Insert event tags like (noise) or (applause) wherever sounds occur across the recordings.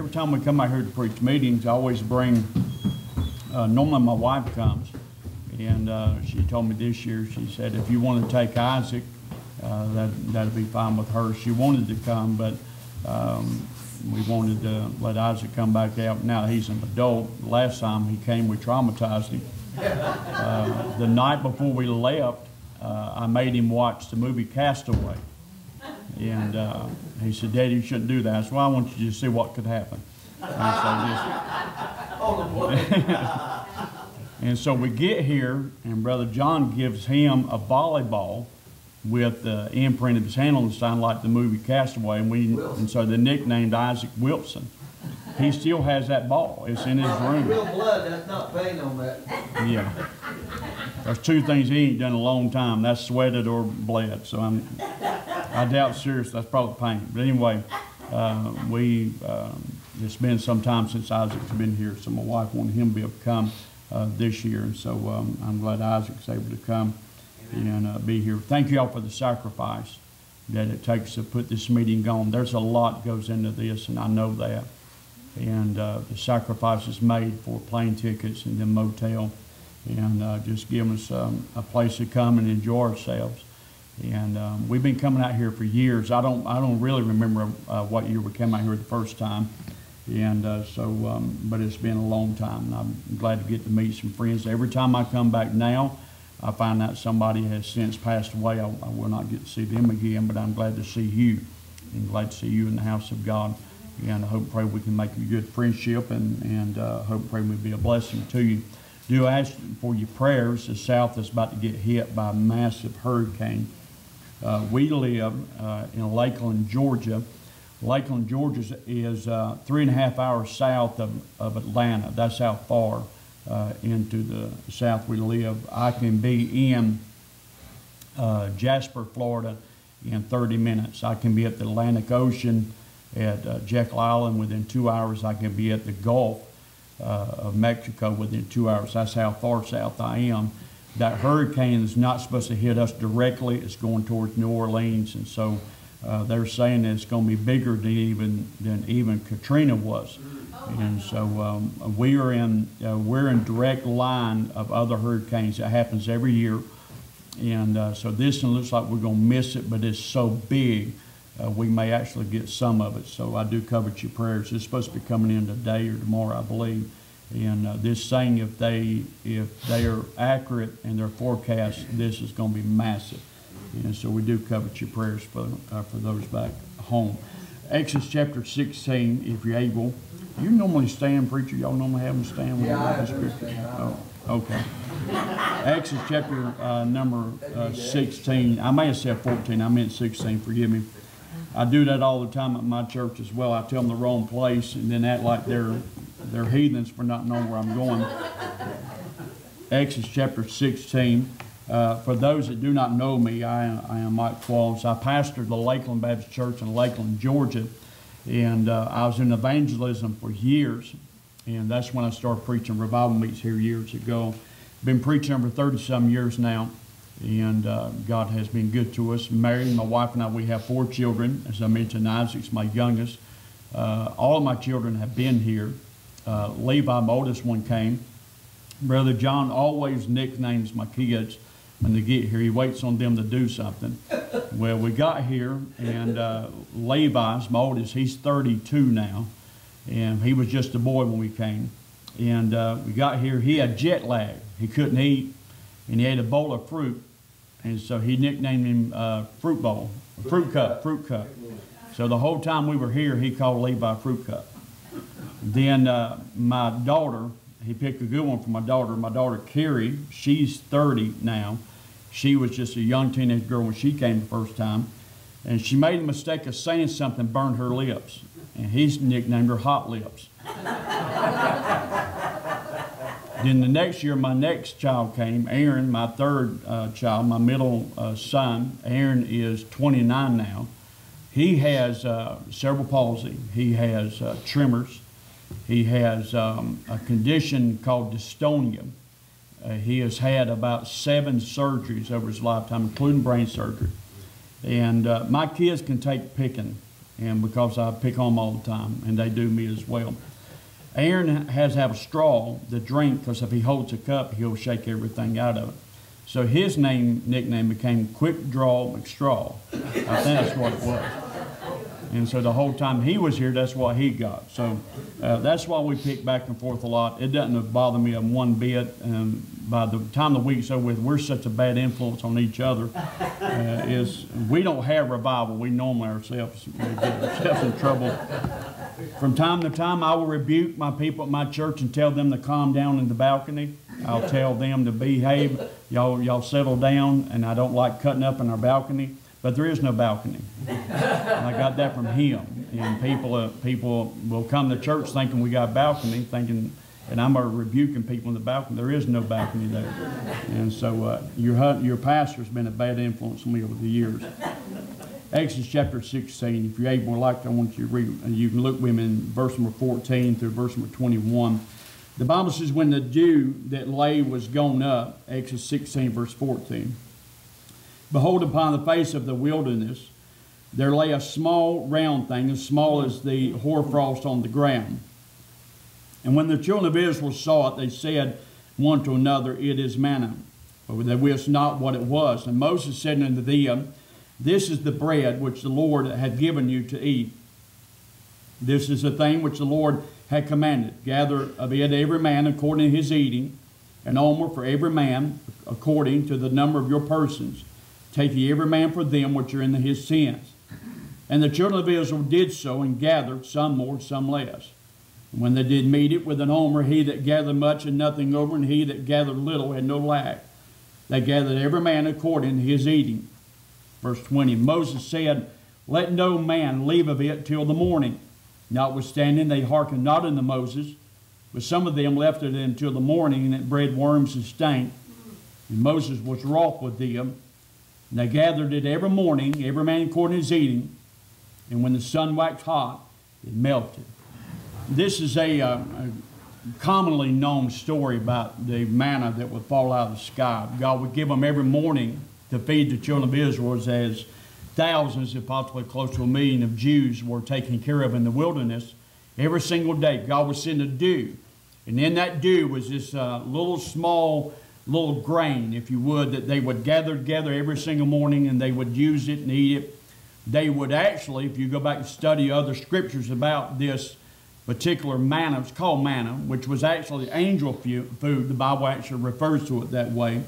every time we come out here to preach meetings, I always bring, uh, normally my wife comes. And, uh, she told me this year, she said, if you want to take Isaac, uh, that, that'd be fine with her. She wanted to come, but, um, we wanted to let Isaac come back out. Now he's an adult, last time he came, we traumatized him. Uh, the night before we left, uh, I made him watch the movie Castaway. And uh, he said, Daddy, you shouldn't do that. I said, well, I want you to see what could happen. And so, just- (laughs) (laughs) and so we get here, and Brother John gives him a volleyball with the imprint of his hand on the sign like the movie Castaway, and we and so they nicknamed Isaac Wilson. He still has that ball. It's in his room. Real blood, that's not paint on that. Yeah. There's two things he ain't done a long time. That's sweated or bled. So I'm, I doubt serious that's probably pain. But anyway, uh, we, um, it's been some time since Isaac's been here, so my wife wanted him to be able to come uh, this year. And so um, I'm glad Isaac's able to come and uh, be here. Thank you all for the sacrifice that it takes to put this meeting on. There's a lot goes into this, and I know that. And uh, the sacrifices made for plane tickets and then motel and uh, just giving us um, a place to come and enjoy ourselves. And um, we've been coming out here for years. I don't, I don't really remember uh, what year we came out here the first time. And uh, so, um, but it's been a long time. And I'm glad to get to meet some friends. Every time I come back now, I find out somebody has since passed away. I, I will not get to see them again, but I'm glad to see you and glad to see you in the house of God. And I hope and pray we can make a good friendship and, and uh, hope and pray we'll be a blessing to you. Do ask for your prayers. The South is about to get hit by a massive hurricane. Uh, we live uh, in Lakeland, Georgia. Lakeland, Georgia is uh, three and a half hours south of, of Atlanta. That's how far uh, into the south we live. I can be in uh, Jasper, Florida in 30 minutes. I can be at the Atlantic Ocean at uh, Jekyll Island within two hours. I can be at the Gulf of Mexico within two hours. That's how far south I am. That hurricane is not supposed to hit us directly. It's going towards New Orleans, and so uh, they're saying that it's going to be bigger than even than even Katrina was. And so um, we are in uh, we're in direct line of other hurricanes. That happens every year, and uh, so this one looks like we're going to miss it, but it's so big. Uh, we may actually get some of it. So I do covet your prayers. It's supposed to be coming in today or tomorrow, I believe. And uh, this thing, if they if they are accurate in their forecast, this is going to be massive. And so we do covet your prayers for uh, for those back home. Exodus chapter 16, if you're able. You normally stand, preacher. Y'all normally have them stand. when Yeah, I you read the do scripture? Oh, okay. Exodus chapter uh, number uh, 16. I may have said 14. I meant 16. Forgive me. I do that all the time at my church as well. I tell them the wrong place and then act like they're they're heathens for not knowing where I'm going. Exodus chapter 16. Uh, for those that do not know me, I, I am Mike Qualls. I pastor the Lakeland Baptist Church in Lakeland, Georgia, and uh, I was in evangelism for years, and that's when I started preaching revival meets here years ago. Been preaching over 30 some years now, and uh, God has been good to us. Married, my wife and I, we have four children. As I mentioned, Isaac's my youngest. Uh, all of my children have been here. Uh, Levi, oldest one, came. Brother John always nicknames my kids when they get here. He waits on them to do something. Well, we got here, and uh, Levi's my oldest. He's 32 now, and he was just a boy when we came. And uh, we got here. He had jet lag. He couldn't eat, and he ate a bowl of fruit, and so he nicknamed him uh, Fruit Bowl, Fruit Cup, Fruit Cup. So the whole time we were here, he called Levi Fruit Cup. Then uh, my daughter, he picked a good one for my daughter. My daughter Carrie, she's 30 now. She was just a young teenage girl when she came the first time, and she made the mistake of saying something, burned her lips, and he's nicknamed her Hot Lips. (laughs) then the next year, my next child came, Aaron, my third uh, child, my middle uh, son. Aaron is 29 now. He has uh, cerebral palsy. He has uh, tremors. He has um, a condition called dystonia. Uh, he has had about seven surgeries over his lifetime, including brain surgery. And uh, my kids can take picking, and because I pick on them all the time, and they do me as well. Aaron has to have a straw to drink because if he holds a cup, he'll shake everything out of it. So his name nickname became Quick Draw McStraw. I think that's what it was. And so the whole time he was here, that's what he got. So uh, that's why we pick back and forth a lot. It doesn't bother me one bit. And by the time the week's over with, we're such a bad influence on each other. Uh, is we don't have revival. We normally ourselves get ourselves in trouble. From time to time, I will rebuke my people at my church and tell them to calm down in the balcony. I'll tell them to behave. Y'all, y'all settle down. And I don't like cutting up in our balcony. But there is no balcony. I got that from him. And people, uh, people will come to church thinking we got a balcony, thinking, and I'm rebuking people in the balcony. There is no balcony there. And so uh, your, your pastor's been a bad influence on me over the years. Exodus chapter 16. If you're able, like, I want you to read, and you can look with me in verse number 14 through verse number 21. The Bible says, when the dew that lay was gone up, Exodus 16, verse 14. Behold, upon the face of the wilderness there lay a small round thing, as small as the hoarfrost on the ground. And when the children of Israel saw it, they said one to another, It is manna. But they wist not what it was. And Moses said unto them, This is the bread which the Lord hath given you to eat. This is the thing which the Lord had commanded. Gather of it every man according to his eating, an omer for every man according to the number of your persons Take ye every man for them which are in his sins. And the children of Israel did so, and gathered, some more, some less. And when they did meet it with an omer, he that gathered much and nothing over, and he that gathered little had no lack. They gathered every man according to his eating. Verse 20 Moses said, Let no man leave of it till the morning. Notwithstanding, they hearkened not unto Moses, but some of them left it until the morning, and it bred worms and stank. And Moses was wroth with them and they gathered it every morning, every man according to his eating. And when the sun waxed hot, it melted. This is a, uh, a commonly known story about the manna that would fall out of the sky. God would give them every morning to feed the children of Israel as thousands, if possibly close to a million of Jews were taken care of in the wilderness. Every single day, God would send a dew. And in that dew was this uh, little small little grain, if you would, that they would gather together every single morning and they would use it and eat it. They would actually, if you go back and study other scriptures about this particular manna, it's called manna, which was actually angel food. The Bible actually refers to it that way.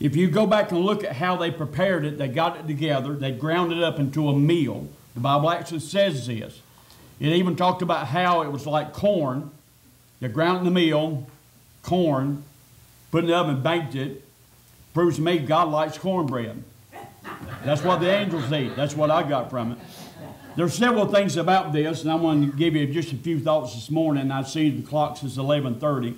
If you go back and look at how they prepared it, they got it together, they ground it up into a meal. The Bible actually says this. It even talked about how it was like corn. They ground the meal, corn, put it in the oven, baked it. Proves to me God likes cornbread. That's what the angels eat. That's what I got from it. There's several things about this, and I want to give you just a few thoughts this morning. I see the clock says 11:30,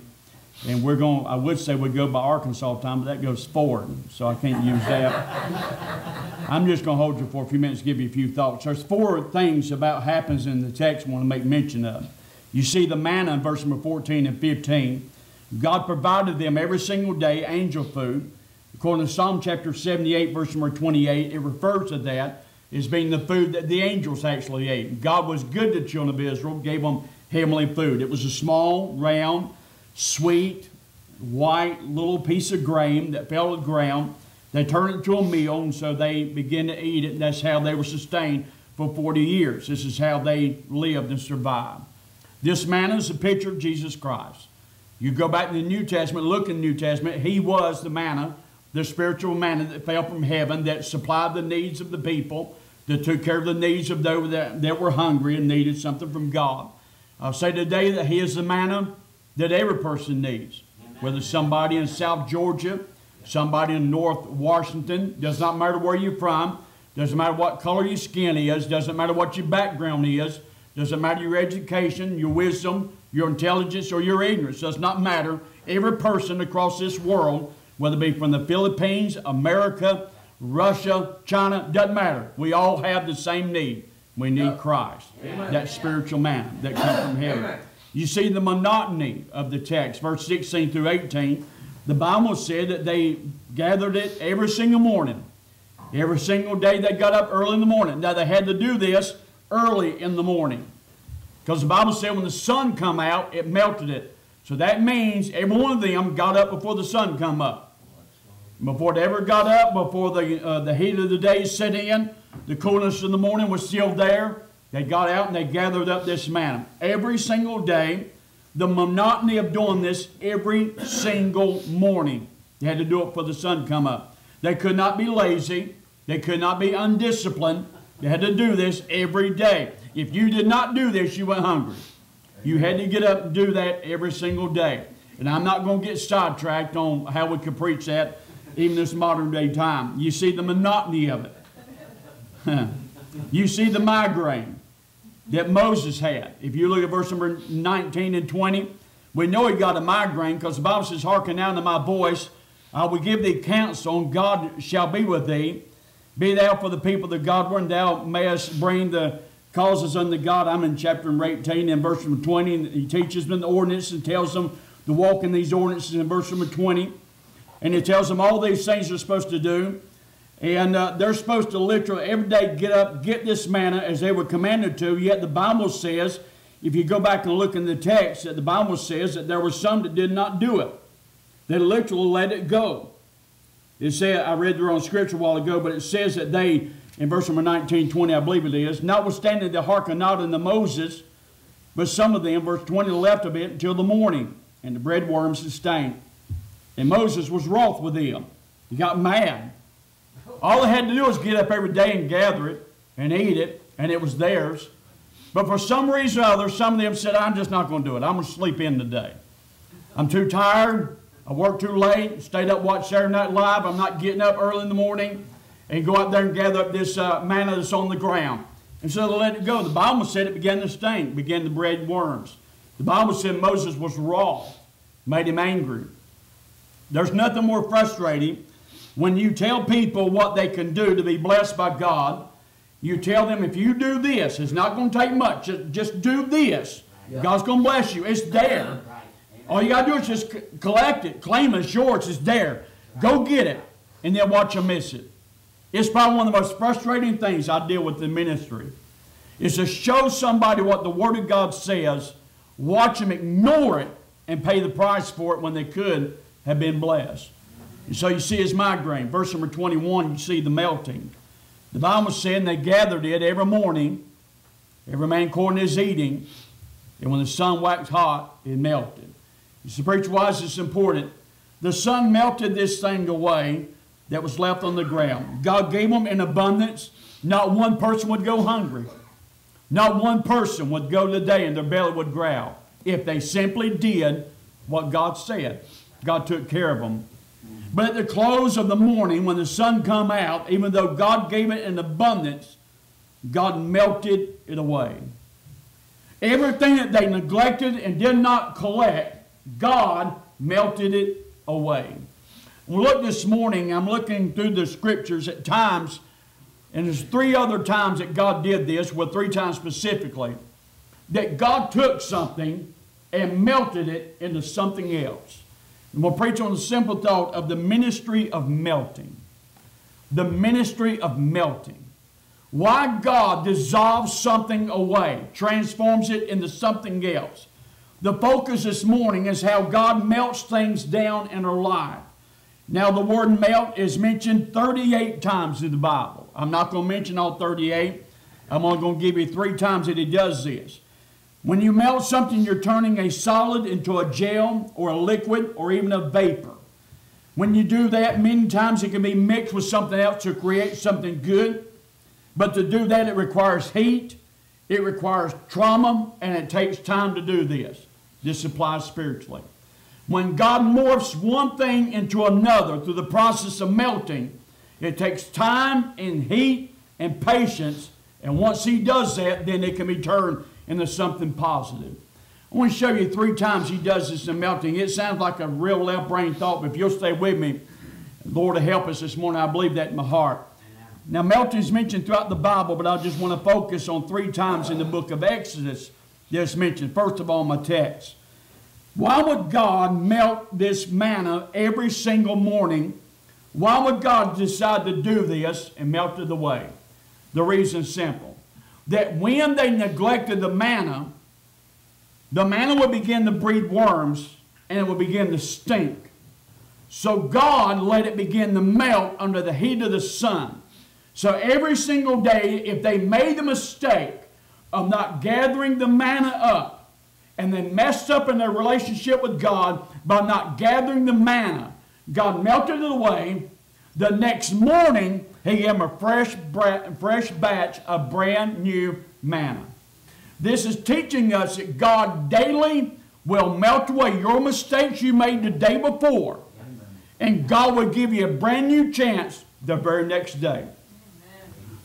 and we're going. I would say we go by Arkansas time, but that goes forward, so I can't use that. I'm just going to hold you for a few minutes, give you a few thoughts. There's four things about happens in the text I want to make mention of. You see the manna in verse number 14 and 15. God provided them every single day angel food. According to Psalm chapter 78, verse number 28, it refers to that as being the food that the angels actually ate. God was good to the children of Israel, gave them heavenly food. It was a small, round, sweet, white little piece of grain that fell to the ground. They turned it into a meal, and so they began to eat it, and that's how they were sustained for 40 years. This is how they lived and survived. This man is a picture of Jesus Christ. You go back to the New Testament, look in the New Testament, he was the manna, the spiritual manna that fell from heaven that supplied the needs of the people, that took care of the needs of those that, that were hungry and needed something from God. I'll say today that he is the manna that every person needs. Whether somebody in South Georgia, somebody in North Washington, does not matter where you're from, doesn't matter what color your skin is, doesn't matter what your background is, doesn't matter your education, your wisdom, your intelligence, or your ignorance. Does not matter. Every person across this world, whether it be from the Philippines, America, Russia, China, doesn't matter. We all have the same need. We need Christ. Amen. That spiritual man that comes from heaven. Amen. You see the monotony of the text, verse 16 through 18. The Bible said that they gathered it every single morning. Every single day they got up early in the morning. Now they had to do this early in the morning. Because the Bible said when the sun come out, it melted it. So that means every one of them got up before the sun come up. Before they ever got up, before the, uh, the heat of the day set in, the coolness of the morning was still there. They got out and they gathered up this manna. Every single day, the monotony of doing this every single morning. They had to do it for the sun come up. They could not be lazy. They could not be undisciplined. They had to do this every day. If you did not do this, you went hungry. You had to get up and do that every single day. And I'm not going to get sidetracked on how we could preach that, even this modern day time. You see the monotony of it. (laughs) you see the migraine that Moses had. If you look at verse number 19 and 20, we know he got a migraine because the Bible says, Hearken now to my voice. I will give thee counsel, and God shall be with thee. Be thou for the people of God, when thou mayest bring the causes unto God. I'm in chapter 18 and verse number 20, and he teaches them the ordinance and tells them to walk in these ordinances in verse number 20. And he tells them all these things they're supposed to do. And uh, they're supposed to literally every day get up, get this manna as they were commanded to. Yet the Bible says, if you go back and look in the text, that the Bible says that there were some that did not do it. They literally let it go. It said, I read the wrong scripture a while ago, but it says that they, in verse number 19, 20, I believe it is, notwithstanding they hearken not unto Moses, but some of them, verse 20, left of it until the morning, and the bread worms sustained. And Moses was wroth with them. He got mad. All they had to do was get up every day and gather it and eat it, and it was theirs. But for some reason or other, some of them said, I'm just not going to do it. I'm going to sleep in today. I'm too tired. I worked too late, stayed up, watched Saturday Night Live. I'm not getting up early in the morning and go out there and gather up this uh, manna that's on the ground. And so they let it go. The Bible said it began to stink, began to breed worms. The Bible said Moses was raw, made him angry. There's nothing more frustrating when you tell people what they can do to be blessed by God. You tell them if you do this, it's not going to take much. Just, just do this. Yeah. God's going to bless you. It's there. All you got to do is just collect it, claim it, yours. It's there. Go get it, and then watch them miss it. It's probably one of the most frustrating things I deal with in ministry is to show somebody what the Word of God says, watch them ignore it, and pay the price for it when they could have been blessed. And so you see his migraine. Verse number 21, you see the melting. The Bible said they gathered it every morning, every man according to his eating, and when the sun waxed hot, it melted. You see, preacher wise, it's important. The sun melted this thing away that was left on the ground. God gave them in abundance. Not one person would go hungry. Not one person would go today and their belly would growl if they simply did what God said. God took care of them. But at the close of the morning, when the sun come out, even though God gave it in abundance, God melted it away. Everything that they neglected and did not collect, God melted it away. Look this morning, I'm looking through the scriptures at times, and there's three other times that God did this, well, three times specifically, that God took something and melted it into something else. And we'll preach on the simple thought of the ministry of melting. The ministry of melting. Why God dissolves something away, transforms it into something else. The focus this morning is how God melts things down in our life. Now, the word melt is mentioned 38 times in the Bible. I'm not going to mention all 38. I'm only going to give you three times that he does this. When you melt something, you're turning a solid into a gel or a liquid or even a vapor. When you do that, many times it can be mixed with something else to create something good. But to do that, it requires heat, it requires trauma, and it takes time to do this. This applies spiritually. When God morphs one thing into another through the process of melting, it takes time and heat and patience. And once He does that, then it can be turned into something positive. I want to show you three times he does this in melting. It sounds like a real left brain thought, but if you'll stay with me, Lord, help us this morning, I believe that in my heart. Now, melting is mentioned throughout the Bible, but I just want to focus on three times in the book of Exodus that's mentioned. First of all, my text. Why would God melt this manna every single morning? Why would God decide to do this and melt it away? The reason is simple. that when they neglected the manna, the manna would begin to breed worms and it would begin to stink. So God let it begin to melt under the heat of the sun. So every single day, if they made the mistake of not gathering the manna up and then messed up in their relationship with God by not gathering the manna, God melted it away. The next morning, He gave them a fresh, fresh batch of brand new manna. This is teaching us that God daily will melt away your mistakes you made the day before, and God will give you a brand new chance the very next day.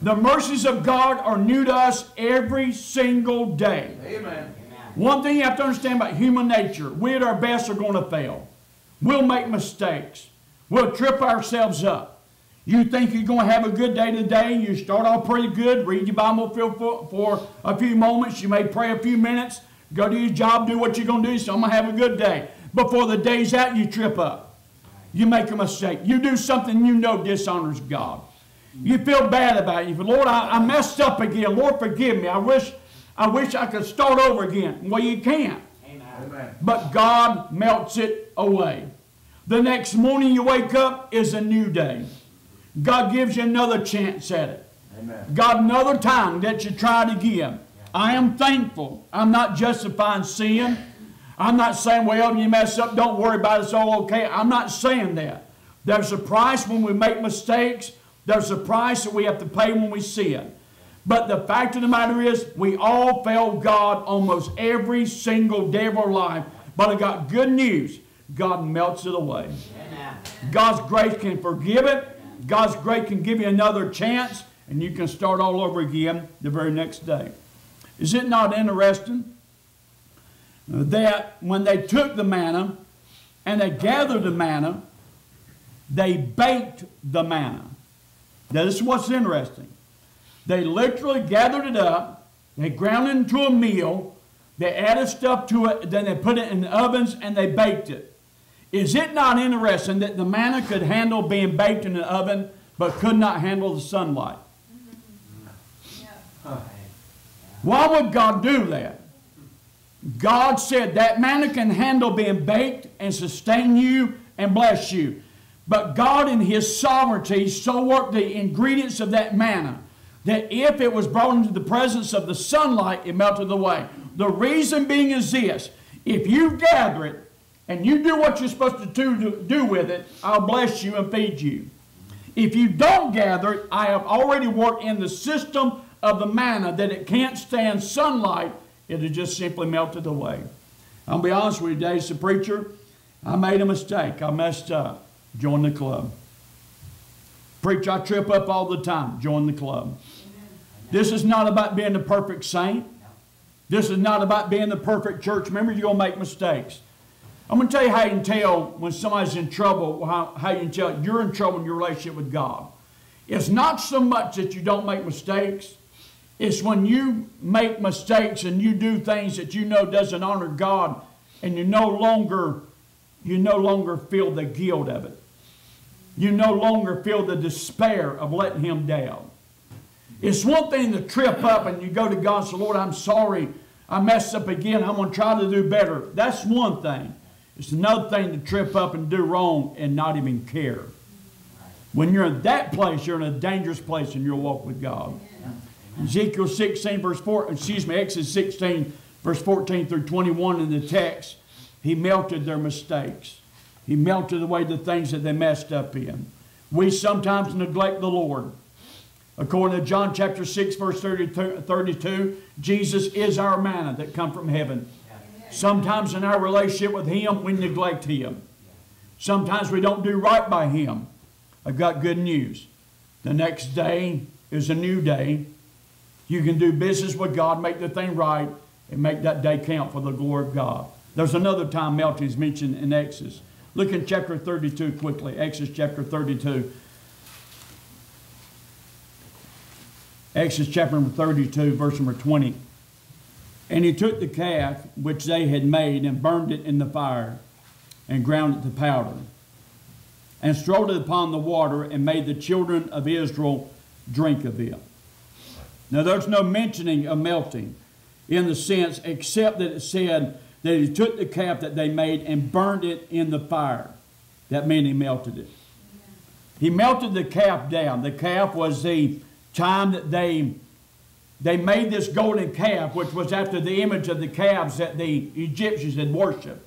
The mercies of God are new to us every single day. Amen. One thing you have to understand about human nature we at our best are going to fail. We'll make mistakes, we'll trip ourselves up. You think you're going to have a good day today, you start off pretty good, read your Bible for, for a few moments, you may pray a few minutes, go to your job, do what you're going to do, so I'm going to have a good day. Before the day's out, you trip up. You make a mistake. You do something you know dishonors God. You feel bad about it. You Lord, I, I messed up again. Lord, forgive me. I wish, I wish I could start over again. Well, you can't. Amen. But God melts it away. The next morning you wake up is a new day. God gives you another chance at it. Amen. God another time that you try to give. I am thankful. I'm not justifying sin. I'm not saying, well, you mess up, don't worry about it, it's all okay. I'm not saying that. There's a price when we make mistakes. There's a price that we have to pay when we sin. But the fact of the matter is, we all fail God almost every single day of our life. But I got good news. God melts it away. Amen. God's grace can forgive it. God's grace can give you another chance, and you can start all over again the very next day. Is it not interesting that when they took the manna and they gathered the manna, they baked the manna? Now, this is what's interesting. They literally gathered it up, they ground it into a meal, they added stuff to it, then they put it in the ovens and they baked it. Is it not interesting that the manna could handle being baked in an oven but could not handle the sunlight? Mm-hmm. Why would God do that? God said that manna can handle being baked and sustain you and bless you. But God, in His sovereignty, so worked the ingredients of that manna that if it was brought into the presence of the sunlight, it melted away. The reason being is this if you gather it and you do what you're supposed to do, with it, I'll bless you and feed you. If you don't gather it, I have already worked in the system of the manna that it can't stand sunlight, it has just simply melted away. I'll be honest with you, Dave, as a preacher, I made a mistake. I messed up. Join the club. Preach, I trip up all the time. Join the club. This is not about being the perfect saint. This is not about being the perfect church member. You're going to make mistakes. I'm going to tell you how you can tell when somebody's in trouble, how, how you can tell you're in trouble in your relationship with God. It's not so much that you don't make mistakes. It's when you make mistakes and you do things that you know doesn't honor God and you no longer you no longer feel the guilt of it. You no longer feel the despair of letting him down. It's one thing to trip up and you go to God and say, Lord, I'm sorry. I messed up again. I'm going to try to do better. That's one thing. It's another thing to trip up and do wrong and not even care. When you're in that place, you're in a dangerous place in your walk with God. Ezekiel 16, verse 4, excuse me, Exodus 16, verse 14 through 21 in the text, he melted their mistakes. He melted away the things that they messed up in. We sometimes neglect the Lord. According to John chapter 6, verse 32, 32 Jesus is our manna that come from heaven. Sometimes in our relationship with Him, we neglect Him. Sometimes we don't do right by Him. I've got good news. The next day is a new day. You can do business with God, make the thing right, and make that day count for the glory of God. There's another time melting is mentioned in Exodus. Look in chapter 32 quickly. Exodus chapter 32. Exodus chapter 32, verse number 20. And he took the calf which they had made and burned it in the fire and ground it to powder and strode it upon the water and made the children of Israel drink of it. Now, there's no mentioning of melting in the sense, except that it said that he took the calf that they made and burned it in the fire. That meant he melted it. He melted the calf down. The calf was the time that they they made this golden calf, which was after the image of the calves that the Egyptians had worshipped.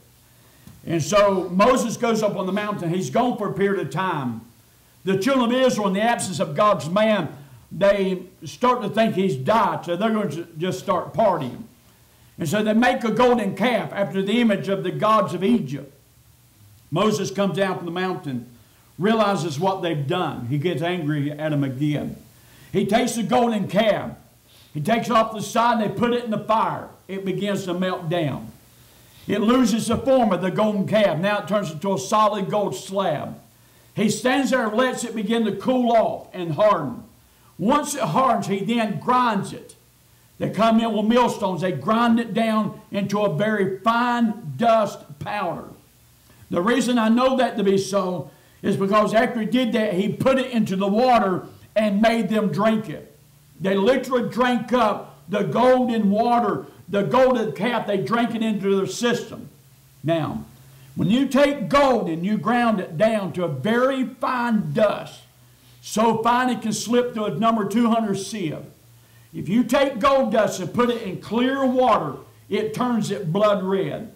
And so Moses goes up on the mountain. He's gone for a period of time. The children of Israel, in the absence of God's man, they start to think he's died, so they're going to just start partying. And so they make a golden calf after the image of the gods of Egypt. Moses comes down from the mountain, realizes what they've done. He gets angry at them again. He takes the golden calf, he takes off the side, and they put it in the fire. It begins to melt down. It loses the form of the golden calf. Now it turns into a solid gold slab. He stands there and lets it begin to cool off and harden. Once it hardens, he then grinds it. They come in with millstones. They grind it down into a very fine dust powder. The reason I know that to be so is because after he did that, he put it into the water and made them drink it. They literally drank up the golden water, the golden calf. They drank it into their system. Now, when you take gold and you ground it down to a very fine dust, so fine it can slip through a number 200 sieve, if you take gold dust and put it in clear water, it turns it blood red.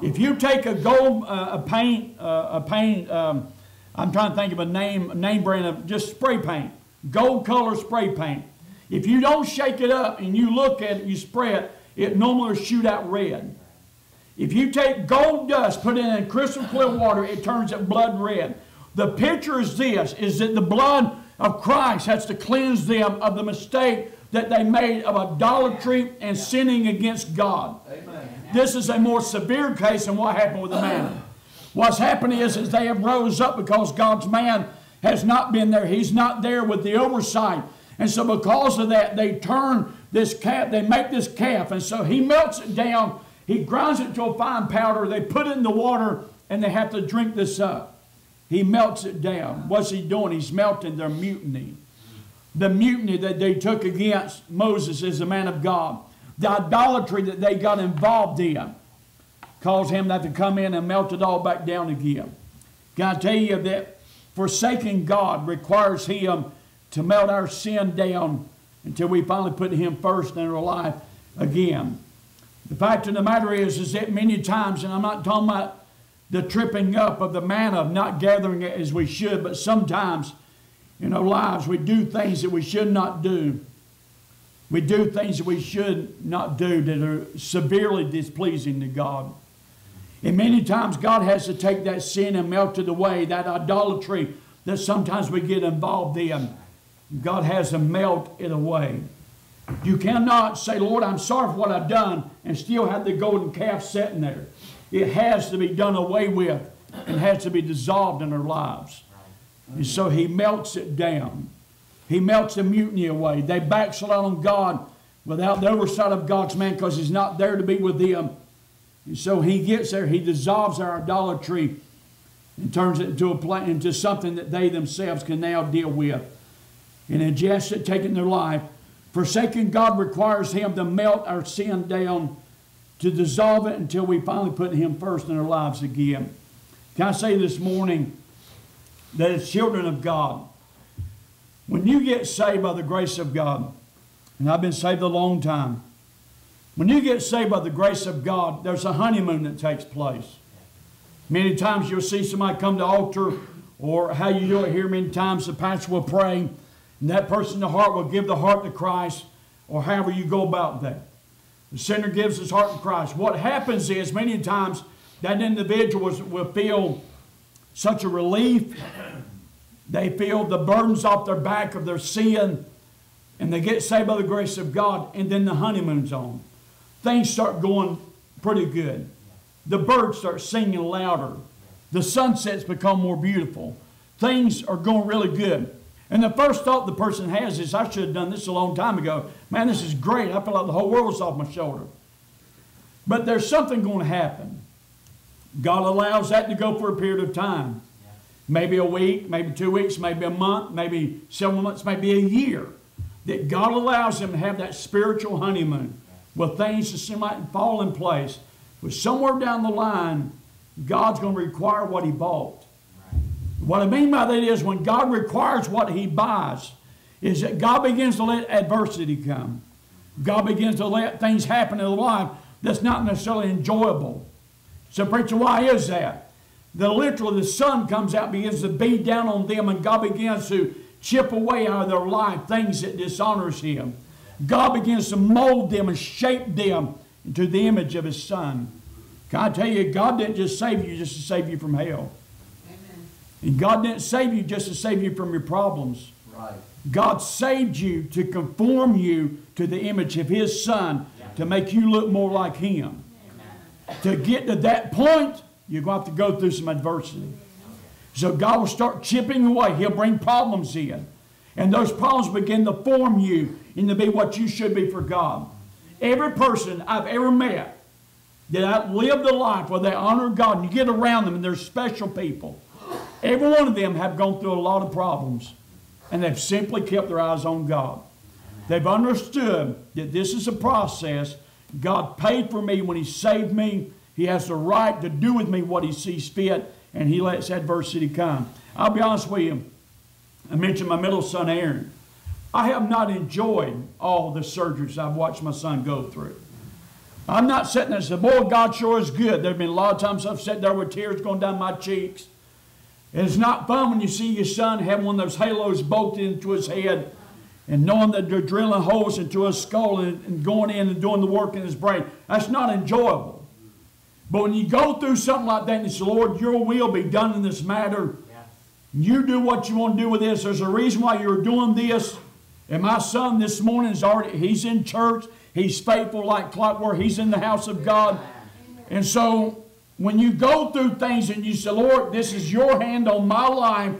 If you take a gold uh, a paint, uh, a paint, um, I'm trying to think of a name, name brand of just spray paint, gold color spray paint. If you don't shake it up and you look at it, you spray it, it normally will shoot out red. If you take gold dust, put it in crystal clear water, it turns it blood red. The picture is this, is that the blood of Christ has to cleanse them of the mistake that they made of idolatry and sinning against God. Amen. This is a more severe case than what happened with the man. What's happened is, is they have rose up because God's man has not been there. He's not there with the oversight. And so because of that, they turn this calf, they make this calf. And so he melts it down. He grinds it to a fine powder. They put it in the water and they have to drink this up. He melts it down. What's he doing? He's melting their mutiny the mutiny that they took against Moses as a man of God, the idolatry that they got involved in, caused him not to come in and melt it all back down again. Can I tell you that forsaking God requires him to melt our sin down until we finally put him first in our life again. The fact of the matter is, is that many times, and I'm not talking about the tripping up of the manna of not gathering it as we should, but sometimes in our lives. We do things that we should not do. We do things that we should not do that are severely displeasing to God. And many times God has to take that sin and melt it away, that idolatry that sometimes we get involved in. God has to melt it away. You cannot say, Lord, I'm sorry for what I've done, and still have the golden calf sitting there. It has to be done away with and has to be dissolved in our lives. And so he melts it down. He melts the mutiny away. They backslide on God without the oversight of God's man because he's not there to be with them. And so he gets there, he dissolves our idolatry and turns it into, a, into something that they themselves can now deal with. And ingest it, taking their life. Forsaking God requires him to melt our sin down, to dissolve it until we finally put him first in our lives again. Can I say this morning, that as children of God, when you get saved by the grace of God, and I've been saved a long time, when you get saved by the grace of God, there's a honeymoon that takes place. Many times you'll see somebody come to altar, or how you do it here, many times the pastor will pray, and that person in the heart will give the heart to Christ, or however you go about that. The sinner gives his heart to Christ. What happens is, many times, that individual will feel such a relief. They feel the burdens off their back of their sin, and they get saved by the grace of God, and then the honeymoon's on. Things start going pretty good. The birds start singing louder. The sunsets become more beautiful. Things are going really good. And the first thought the person has is, I should have done this a long time ago. Man, this is great. I feel like the whole world's off my shoulder. But there's something going to happen. God allows that to go for a period of time. Maybe a week, maybe two weeks, maybe a month, maybe several months, maybe a year. that God allows them to have that spiritual honeymoon with things that seem like fall in place. But somewhere down the line, God's going to require what He bought. What I mean by that is when God requires what He buys, is that God begins to let adversity come. God begins to let things happen in the life that's not necessarily enjoyable. So, preacher, why is that? The literally the sun comes out, begins to beat down on them, and God begins to chip away out of their life things that dishonors Him. God begins to mold them and shape them into the image of His Son. Can I tell you, God didn't just save you just to save you from hell. Amen. And God didn't save you just to save you from your problems. Right. God saved you to conform you to the image of His Son to make you look more like Him. To get to that point, you're going to have to go through some adversity. So God will start chipping away. He'll bring problems in. And those problems begin to form you into be what you should be for God. Every person I've ever met that have lived a life where they honor God, and you get around them and they're special people, every one of them have gone through a lot of problems. And they've simply kept their eyes on God. They've understood that this is a process. God paid for me when He saved me. He has the right to do with me what He sees fit, and He lets adversity come. I'll be honest with you. I mentioned my middle son, Aaron. I have not enjoyed all the surgeries I've watched my son go through. I'm not sitting there and saying, boy, God sure is good. There have been a lot of times I've sat there with tears going down my cheeks. And it's not fun when you see your son have one of those halos bolted into his head and knowing that they're drilling holes into his skull and, and going in and doing the work in his brain. That's not enjoyable. But when you go through something like that and you say, Lord, your will be done in this matter, you do what you want to do with this. There's a reason why you're doing this. And my son this morning is already, he's in church. He's faithful like clockwork. He's in the house of God. And so when you go through things and you say, Lord, this is your hand on my life,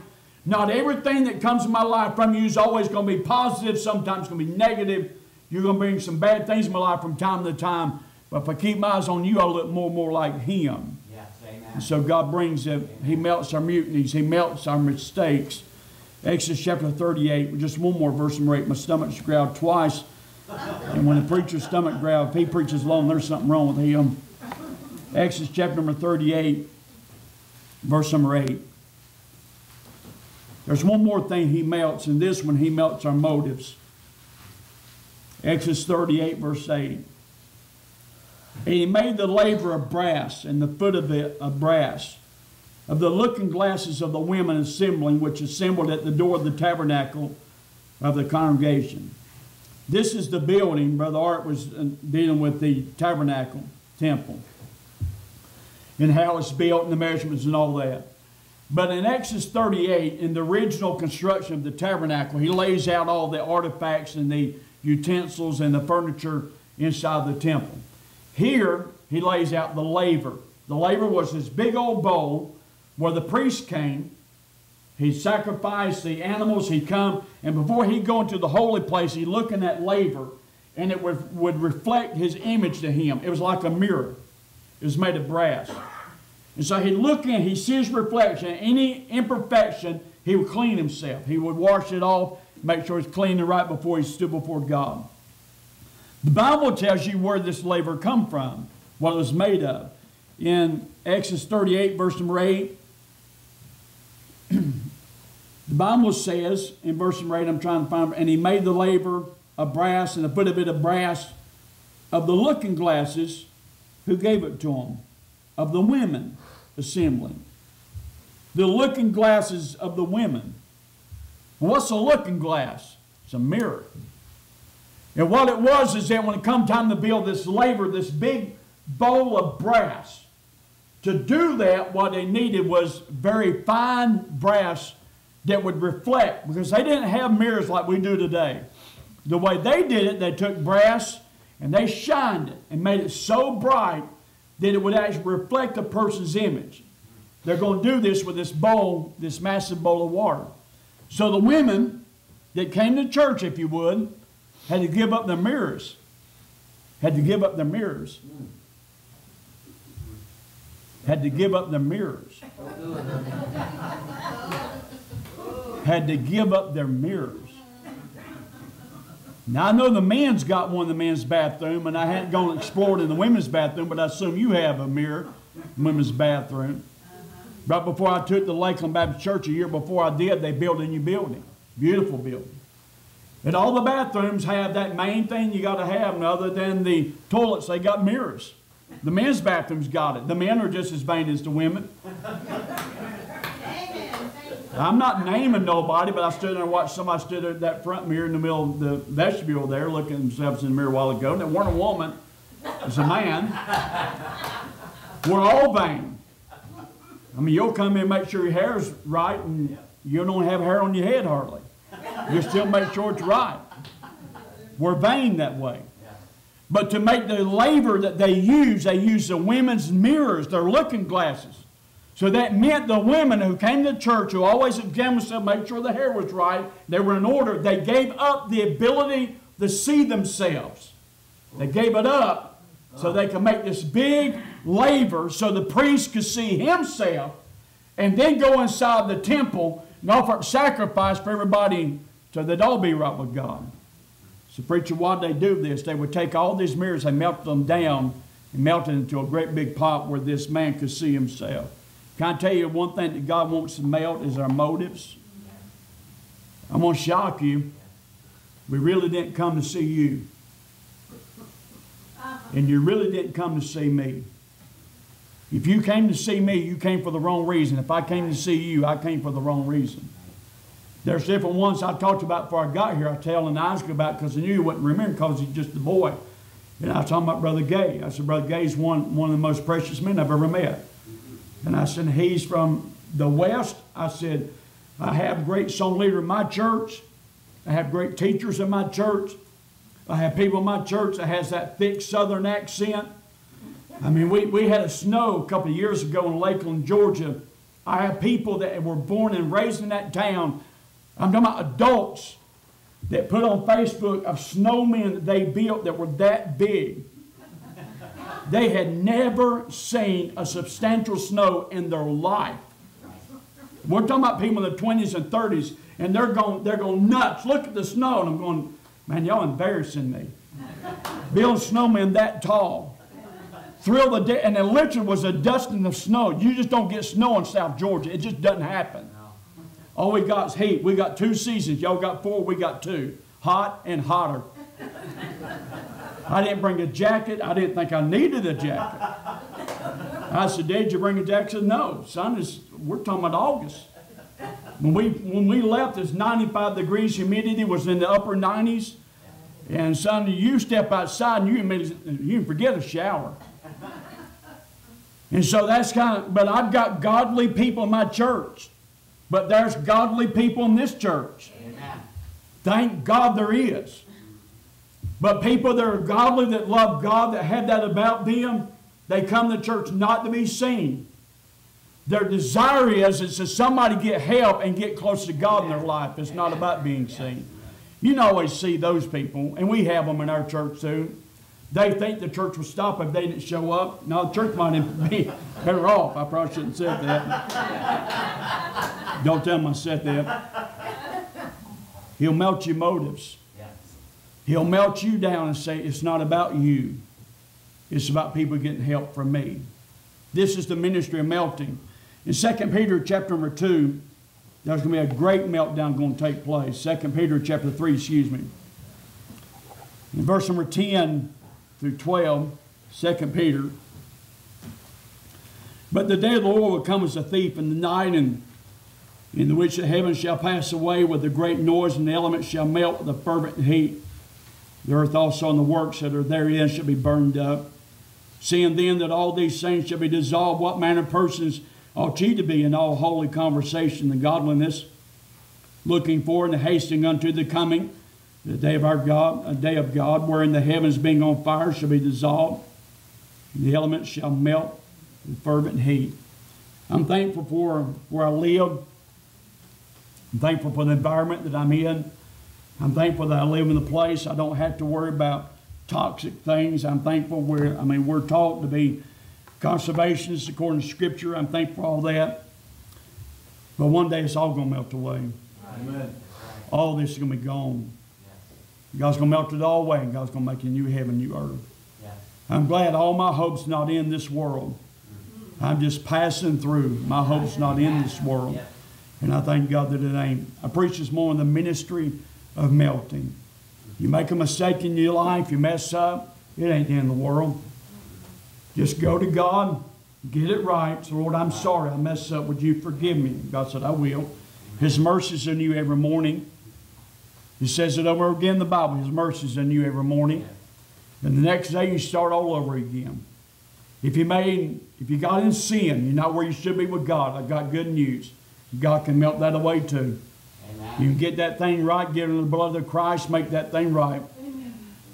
not everything that comes in my life from you is always going to be positive. Sometimes it's going to be negative. You're going to bring some bad things in my life from time to time. But if I keep my eyes on you, I'll look more and more like Him. Yes, amen. so God brings it, He melts our mutinies, He melts our mistakes. Exodus chapter 38, just one more verse and rate. My stomach's growled twice. And when the preacher's stomach growls, if he preaches long, there's something wrong with him. Exodus chapter number 38, verse number 8. There's one more thing he melts, and this one he melts our motives. Exodus 38, verse 8. And he made the laver of brass, and the foot of it of brass, of the looking glasses of the women assembling, which assembled at the door of the tabernacle of the congregation. This is the building, Brother Art was uh, dealing with the tabernacle, temple, and how it's built and the measurements and all that. But in Exodus 38, in the original construction of the tabernacle, he lays out all the artifacts and the utensils and the furniture inside the temple. Here, he lays out the laver. The laver was this big old bowl where the priest came. He sacrificed the animals. He'd come, and before he'd go into the holy place, he'd look in that laver, and it would, would reflect his image to him. It was like a mirror. It was made of brass. And so he'd look in, he sees reflection. Any imperfection, he would clean himself. He would wash it off, make sure he's clean and right before he stood before God. The Bible tells you where this laver come from, what it was made of. In Exodus 38, verse number 8, (clears throat) the Bible says, in verse number 8, I'm trying to find, and he made the laver of brass and a foot of it of brass of the looking glasses who gave it to him, of the women assembling. The looking glasses of the women. What's a looking glass? It's a mirror. And what it was is that when it come time to build this laver, this big bowl of brass, to do that, what they needed was very fine brass that would reflect, because they didn't have mirrors like we do today. The way they did it, they took brass and they shined it and made it so bright that it would actually reflect a person's image. They're going to do this with this bowl, this massive bowl of water. So the women that came to church, if you would, had to give up their mirrors. Had to give up their mirrors. Had to give up their mirrors. (laughs) Had to give up their mirrors. Now, I know the men's got one in the men's bathroom, and I hadn't gone and explored in the women's bathroom, but I assume you have a mirror women's bathroom. Right before I took the Lakeland Baptist Church, a year before I did, they built a new building. Beautiful building. And all the bathrooms have that main thing you got to have, and other than the toilets, they got mirrors. The men's bathrooms got it. The men are just as vain as the women. I'm not naming nobody, but I stood there and watched somebody stood at that front mirror in the middle of the vestibule there, looking at themselves in the mirror a while ago. And it weren't a woman, it was a man. We're all vain. I mean, you'll come in and make sure your hair's right, and you don't have hair on your head hardly. You still make sure it's right. We're vain that way. But to make the laver that they use, they use the women's mirrors, their looking glasses. So that meant the women who came to church, who always examined themselves, make sure the hair was right, they were in order, they gave up the ability to see themselves. They gave it up so they could make this big laver so the priest could see himself and then go inside the temple and offer sacrifice for everybody so they'd all be right with God. So, preacher, why'd they do this? They would take all these mirrors and melt them down and melt it into a great big pot where this man could see himself. Can I tell you one thing that God wants to melt is our motives? I'm going to shock you. We really didn't come to see you. And you really didn't come to see me. If you came to see me, you came for the wrong reason. If I came to see you, I came for the wrong reason. There's different ones I talked about before I got here. I tell and Isaac about because I knew you wouldn't remember because he's just a boy. And I was talking about Brother Gay. I said, Brother Gay's one, one of the most precious men I've ever met. And I said, he's from the West. I said, I have great song leader in my church. I have great teachers in my church. I have people in my church that has that thick southern accent. I mean, we, we had a snow a couple of years ago in Lakeland, Georgia. I have people that were born and raised in that town. I'm talking about adults that put on Facebook of snowmen that they built that were that big. They had never seen a substantial snow in their life. We're talking about people in the 20s and 30s, and they're going, they're going nuts. Look at the snow. And I'm going, man, y'all embarrassing me. Build snowmen that tall. Thrill the day, and it literally was a dusting of snow. You just don't get snow in South Georgia. It just doesn't happen. All we got is heat. We got two seasons. Y'all got four, we got two. Hot and hotter. I didn't bring a jacket. I didn't think I needed a jacket. I said, Did you bring a jacket? Said, No, son, is we're talking about August. When we when we left, it's 95 degrees, humidity was in the upper 90s. And son, you step outside and you you can forget a shower. And so that's kind of, but I've got godly people in my church. But there's godly people in this church. Amen. Thank God there is. But people that are godly, that love God, that have that about them, they come to church not to be seen. Their desire is, is to somebody get help and get close to God in their life. It's not about being seen. You can always see those people, and we have them in our church too. They think the church will stop if they didn't show up. No, the church might be (laughs) better off. I probably shouldn't have said that. Don't tell them I said that. He'll melt your motives. He'll melt you down and say, It's not about you, it's about people getting help from me. This is the ministry of melting. In 2 Peter chapter number 2, there's going to be a great meltdown going to take place. 2 Peter chapter 3, excuse me. In verse number 10 through 12, 2 Peter. But the day of the Lord will come as a thief in the night, and in which the heavens shall pass away with a great noise, and the elements shall melt with a fervent heat. The earth also and the works that are therein shall be burned up. Seeing then that all these things shall be dissolved, what manner of persons ought ye to be in all holy conversation and godliness, looking for and hastening unto the coming, the day of our God, a day of God, wherein the heavens being on fire shall be dissolved, and the elements shall melt with fervent heat. I'm thankful for where I live. I'm thankful for the environment that I'm in. I'm thankful that I live in the place I don't have to worry about toxic things. I'm thankful where, I mean, we're taught to be conservationists according to Scripture. I'm thankful for all that. But one day it's all going to melt away. Amen. All this is going to be gone. God's going to melt it all away, and God's going to make a new heaven, new earth. Yeah. I'm glad all my hope's not in this world. Mm-hmm. I'm just passing through. My hope's not in this world. And I thank God that it ain't. I preach this morning the ministry of melting. You make a mistake in your life, you mess up, it ain't of the world. Just go to God, get it right. So, Lord, I'm sorry I messed up. Would you forgive me? God said, I will. His mercies are new every morning. He says it over again in the Bible. His mercies are new every morning. And the next day you start all over again. If you made, if you got in sin, you're not where you should be with God. I've got good news. God can melt that away too. You get that thing right, get in the blood of Christ, make that thing right.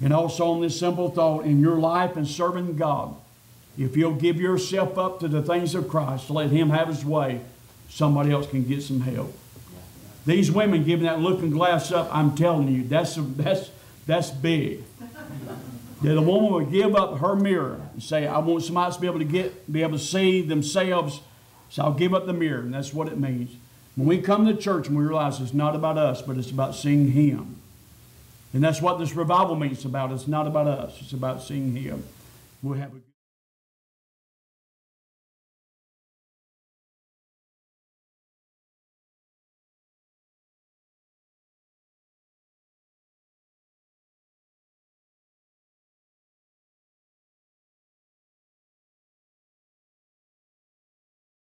And also on this simple thought, in your life and serving God, if you'll give yourself up to the things of Christ, let Him have His way, somebody else can get some help. These women giving that looking glass up, I'm telling you, that's, that's, that's big. That a woman would give up her mirror and say, I want somebody to be able to get, be able to see themselves, so I'll give up the mirror, and that's what it means. When we come to church and we realize it's not about us, but it's about seeing Him. And that's what this revival means about. It's not about us, it's about seeing Him. We'll have a